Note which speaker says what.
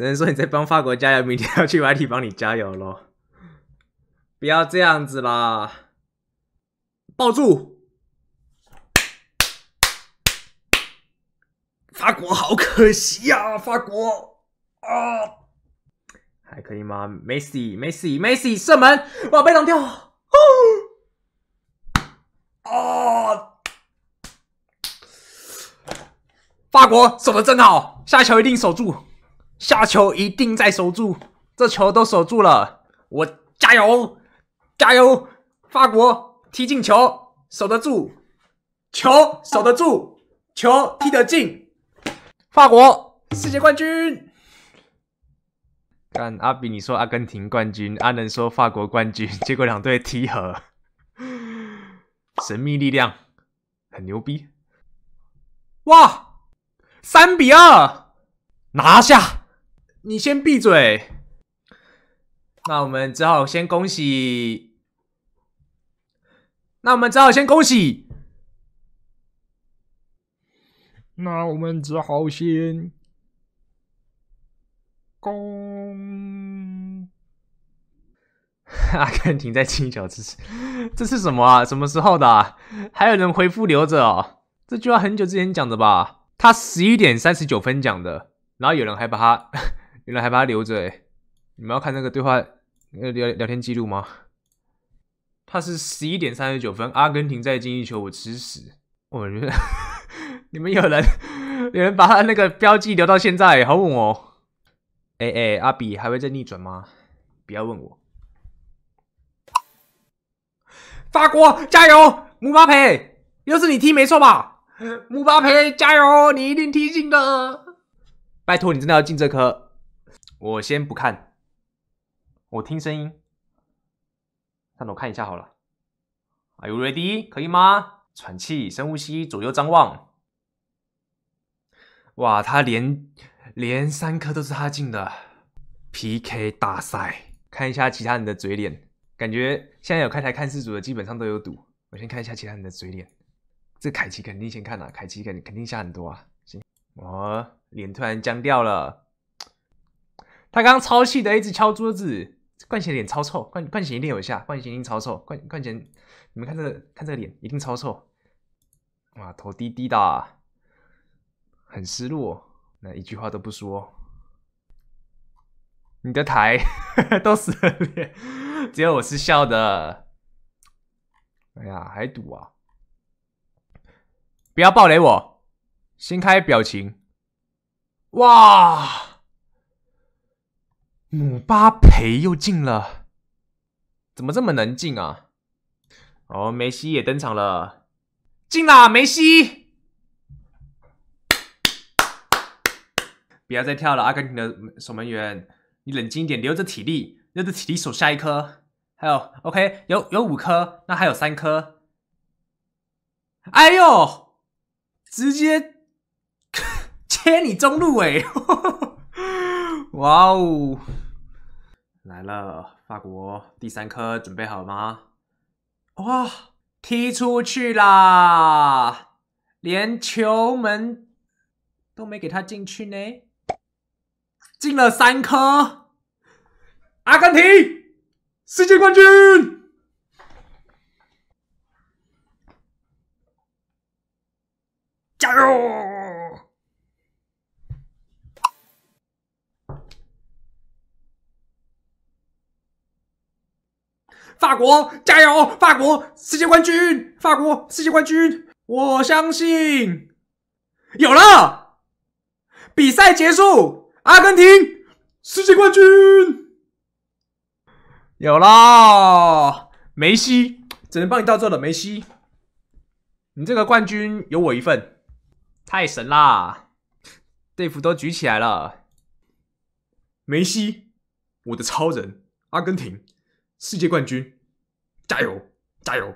Speaker 1: 只能说你在帮法国加油，明天要去外地帮你加油咯。不要这样子啦！抱住！法国好可惜呀，法国啊，还可以吗梅西，梅西，梅西射门！哇，被挡掉！啊！法国守的真好，下球一定守住，下球一定再守住，这球都守住了，我加油，加油！法国踢进球，守得住，球守得住，球踢得进，法国世界冠军。干阿比，你说阿根廷冠军，阿能说法国冠军，结果两队踢和，神秘力量，很牛逼，哇！三比二，拿下！你先闭嘴。那我们只好先恭喜。那我们只好先恭喜。
Speaker 2: 那我们只好先恭。
Speaker 1: 阿根廷在进球，这是这是什么啊？什么时候的？还有人回复留着哦？这句话很久之前讲的吧？他十一点三十九分讲的，然后有人还把他，原来还把他留着诶你们要看那个对话，聊聊天记录吗？他是十一点三十九分，阿根廷在进一球，我吃屎！我觉得你们有人有人把他那个标记留到现在，好猛哦！哎哎，阿比还会再逆转吗？不要问我。法国加油，姆巴佩，又是你踢没错吧？姆巴佩，加油！你一定踢进的。拜托，你真的要进这颗？我先不看，我听声音。让我看一下好了。Are you ready？可以吗？喘气，深呼吸，左右张望。哇，他连连三颗都是他进的。PK 大赛，看一下其他人的嘴脸，感觉现在有开台看世组的基本上都有赌。我先看一下其他人的嘴脸。这凯奇肯定先看啊，凯奇肯肯定下很多啊。行，哦，脸突然僵掉了。他刚刚超气的，一直敲桌子。冠贤脸超臭，冠冠贤一定有下，冠贤一定超臭。冠冠贤，你们看这个，看这个脸，一定超臭。哇，头低低的，很失落，那一句话都不说。你的台 都死了，只有我是笑的。哎呀，还赌啊！不要暴雷我，先开表情。哇，姆巴佩又进了，怎么这么能进啊？哦，梅西也登场了，进啦，梅西！不要再跳了，阿根廷的守门员，你冷静一点，留着体力，留着体力守下一颗。还有，OK，有有五颗，那还有三颗。哎呦！直接 切你中路哎！哇哦，来了，法国第三颗准备好了吗？哇，踢出去啦！连球门都没给他进去呢，进了三颗！阿根廷世界冠军！加油！法国加油！法国世界冠军！法国世界冠军！我相信有了。比赛结束，阿根廷世界冠军有啦！梅西只能帮你到这了，梅西，你这个冠军有我一份。太神啦！队服都举起来了。梅西，我的超人，阿根廷世界冠军，加油，加油！